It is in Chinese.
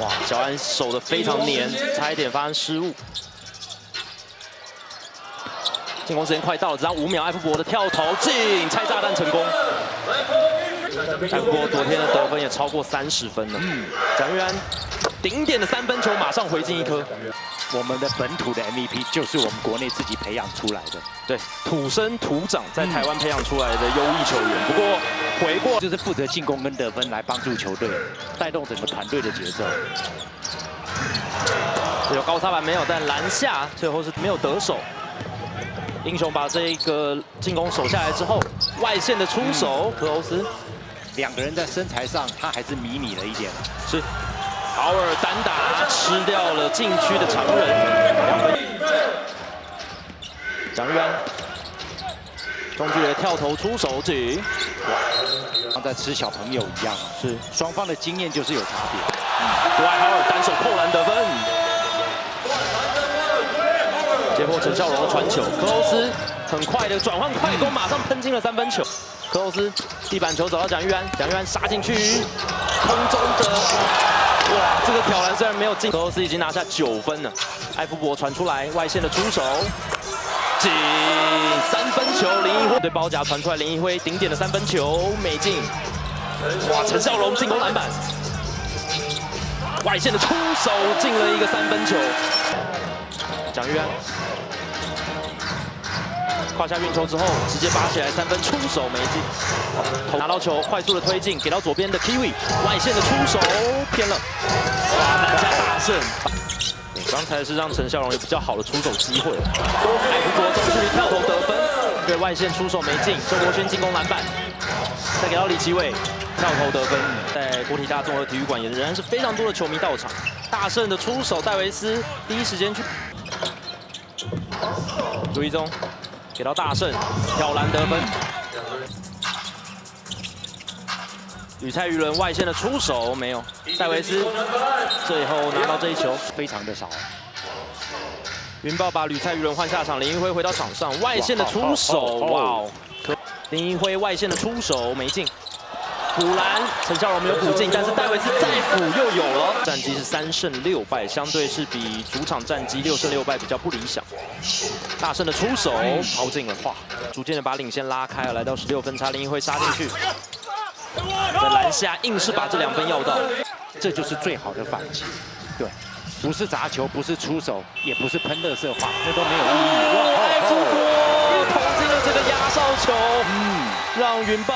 哇，小安守的非常黏，差一点发生失误。进攻时间快到了，只剩五秒。艾弗伯的跳投进，拆炸弹成功。艾弗伯昨天的得分也超过三十分了。嗯，蒋玉安顶点的三分球马上回进一颗。我们的本土的 MVP 就是我们国内自己培养出来的，对，土生土长在台湾培养出来的优异球员。不过回过就是负责进攻跟得分来帮助球队，带动整个团队的节奏。有高差板没有，但篮下最后是没有得手。英雄把这个进攻守下来之后，外线的出手，克欧斯两个人在身材上他还是迷你了一点，是。豪尔单打吃掉了禁区的常人，两分。蒋玉安，中距离跳投出手举，像在吃小朋友一样，是双方的经验就是有差别。杜艾豪尔单手扣篮得分，接破陈孝荣的传球，克欧斯很快的转换快攻，马上喷进了三分球。克欧斯地板球找到蒋玉安，蒋玉安杀进去，空中的。哇，这个挑篮虽然没有进，俄罗斯已经拿下九分了。艾福伯传出来，外线的出手，进三分球。林一辉对包夹传出来，林一辉顶点的三分球没进。哇，陈少龙进攻篮板，外线的出手进了一个三分球。蒋玉安胯下运球之后，直接拔起来三分出手没进，拿到球快速的推进，给到左边的 Kiwi，外线的出手偏了，哇，拿下大胜。刚才是让陈孝荣有比较好的出手机会，艾弗伯中距离跳投得分，对外线出手没进，周国轩进攻篮板，再给到李奇伟跳投得分，在国体大综合体育馆也仍然是非常多的球迷到场，大胜的出手戴维斯第一时间去，朱一中。给到大圣，挑篮得分。吕蔡鱼伦外线的出手没有，戴维斯最后拿到这一球，非常的少。云豹把吕蔡鱼伦换下场，林一辉回到场上，外线的出手，哇！林一辉外线的出手没进。补篮，陈孝荣没有补进，但是戴维斯再补又有了。战绩是三胜六败，相对是比主场战绩六胜六败比较不理想。大胜的出手抛进了，哇！逐渐的把领先拉开了，来到十六分差，林一辉杀进去，在篮下硬是把这两分要到，这就是最好的反击。对，不是砸球，不是出手，也不是喷乐色话，这都没有意义。哇！中国又投进了这个压哨球，嗯，让云豹。